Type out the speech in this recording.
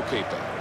goalkeeper. Então.